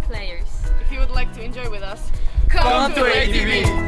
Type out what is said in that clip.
players. If you would like to enjoy with us, come, come to ATV!